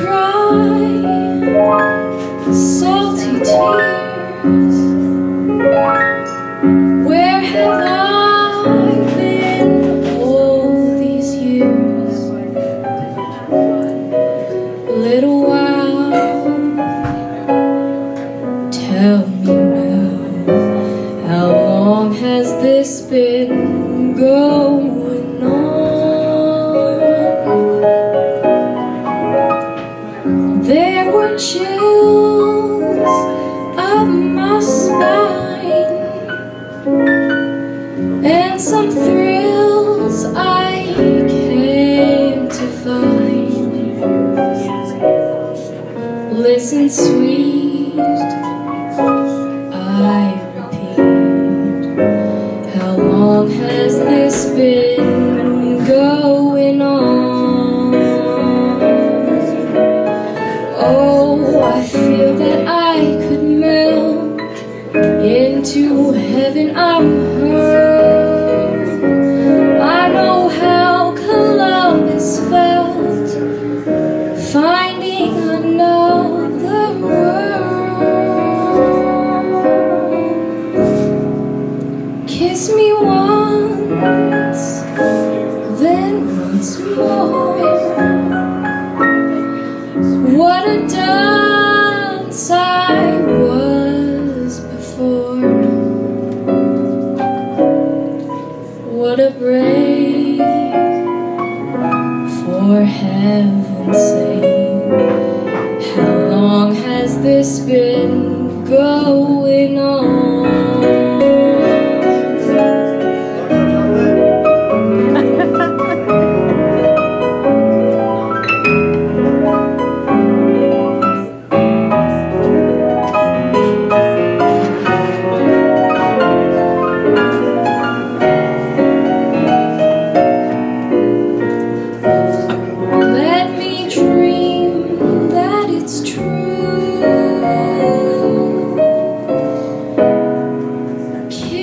cry salty tears. Where have I been all these years? Little while, tell me now, how long has this been going There were chills up my spine And some thrills I came to find. Listen sweet, I repeat How long has this been into heaven. I'm heard. I know how Columbus felt finding another world. Kiss me once, then once more. For heaven's sake. How long has this been going on?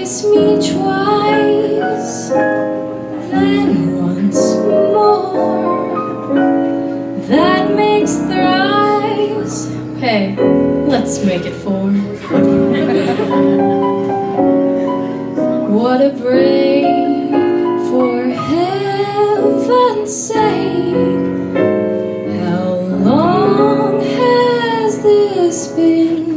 kiss me twice, then once more. That makes thrice. Hey, let's make it four. what a break, for heaven's sake. How long has this been?